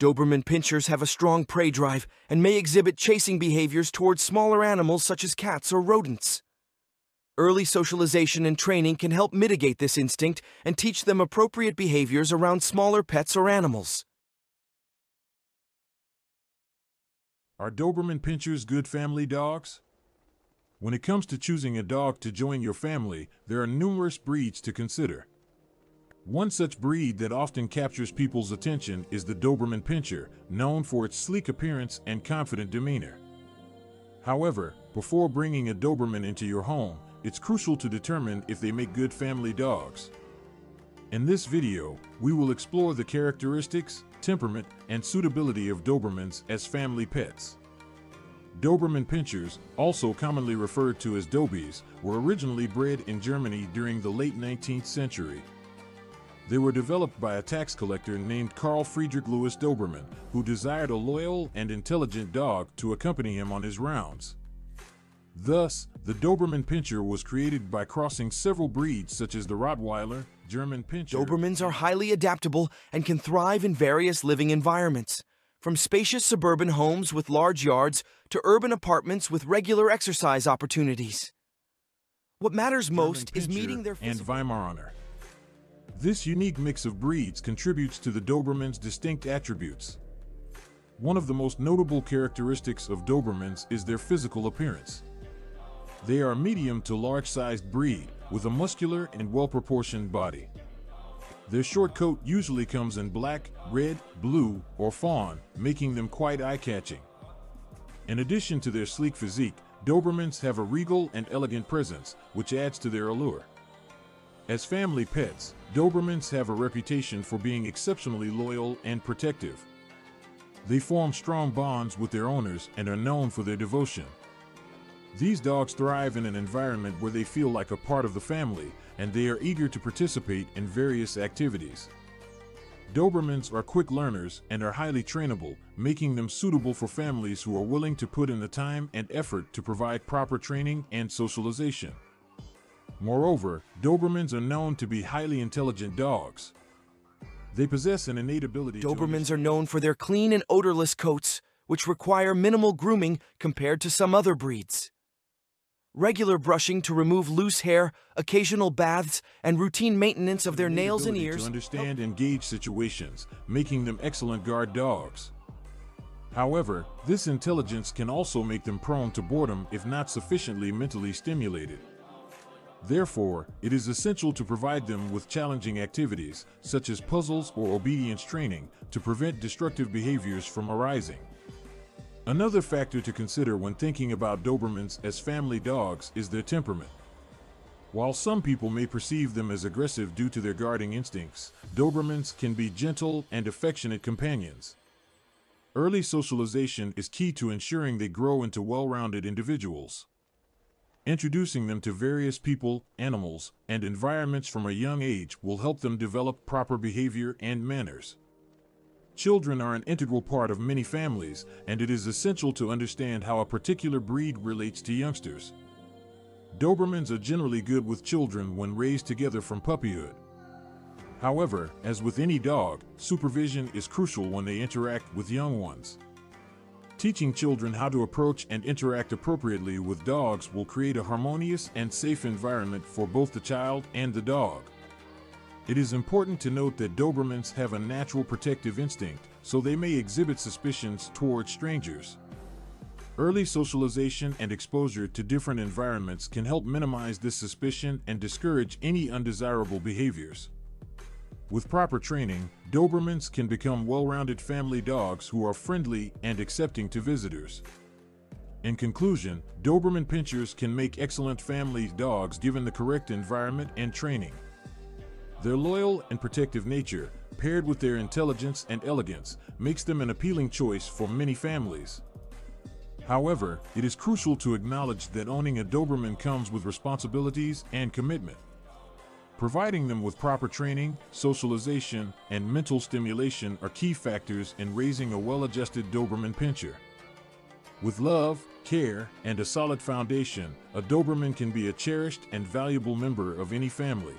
Doberman Pinschers have a strong prey drive and may exhibit chasing behaviors towards smaller animals such as cats or rodents. Early socialization and training can help mitigate this instinct and teach them appropriate behaviors around smaller pets or animals. Are Doberman Pinschers good family dogs? When it comes to choosing a dog to join your family, there are numerous breeds to consider. One such breed that often captures people's attention is the Doberman Pinscher, known for its sleek appearance and confident demeanor. However, before bringing a Doberman into your home, it's crucial to determine if they make good family dogs. In this video, we will explore the characteristics, temperament, and suitability of Dobermans as family pets. Doberman Pinschers, also commonly referred to as Dobies, were originally bred in Germany during the late 19th century. They were developed by a tax collector named Carl Friedrich Louis Doberman, who desired a loyal and intelligent dog to accompany him on his rounds. Thus, the Doberman Pinscher was created by crossing several breeds such as the Rottweiler, German Pinscher. Dobermans are highly adaptable and can thrive in various living environments, from spacious suburban homes with large yards to urban apartments with regular exercise opportunities. What matters most German is meeting their and Weimaraner. This unique mix of breeds contributes to the Doberman's distinct attributes. One of the most notable characteristics of Dobermans is their physical appearance. They are a medium to large-sized breed with a muscular and well-proportioned body. Their short coat usually comes in black, red, blue, or fawn, making them quite eye-catching. In addition to their sleek physique, Dobermans have a regal and elegant presence, which adds to their allure. As family pets, Dobermans have a reputation for being exceptionally loyal and protective. They form strong bonds with their owners and are known for their devotion. These dogs thrive in an environment where they feel like a part of the family and they are eager to participate in various activities. Dobermans are quick learners and are highly trainable, making them suitable for families who are willing to put in the time and effort to provide proper training and socialization. Moreover, Dobermans are known to be highly intelligent dogs. They possess an innate ability to Dobermans are known for their clean and odorless coats, which require minimal grooming compared to some other breeds. Regular brushing to remove loose hair, occasional baths, and routine maintenance of their nails and ears to understand and gauge situations, making them excellent guard dogs. However, this intelligence can also make them prone to boredom if not sufficiently mentally stimulated. Therefore, it is essential to provide them with challenging activities, such as puzzles or obedience training, to prevent destructive behaviors from arising. Another factor to consider when thinking about Dobermans as family dogs is their temperament. While some people may perceive them as aggressive due to their guarding instincts, Dobermans can be gentle and affectionate companions. Early socialization is key to ensuring they grow into well-rounded individuals. Introducing them to various people, animals, and environments from a young age will help them develop proper behavior and manners. Children are an integral part of many families, and it is essential to understand how a particular breed relates to youngsters. Dobermans are generally good with children when raised together from puppyhood. However, as with any dog, supervision is crucial when they interact with young ones. Teaching children how to approach and interact appropriately with dogs will create a harmonious and safe environment for both the child and the dog. It is important to note that Dobermans have a natural protective instinct, so they may exhibit suspicions towards strangers. Early socialization and exposure to different environments can help minimize this suspicion and discourage any undesirable behaviors. With proper training, Dobermans can become well-rounded family dogs who are friendly and accepting to visitors. In conclusion, Doberman Pinschers can make excellent family dogs given the correct environment and training. Their loyal and protective nature, paired with their intelligence and elegance, makes them an appealing choice for many families. However, it is crucial to acknowledge that owning a Doberman comes with responsibilities and commitment. Providing them with proper training, socialization, and mental stimulation are key factors in raising a well-adjusted Doberman Pinscher. With love, care, and a solid foundation, a Doberman can be a cherished and valuable member of any family.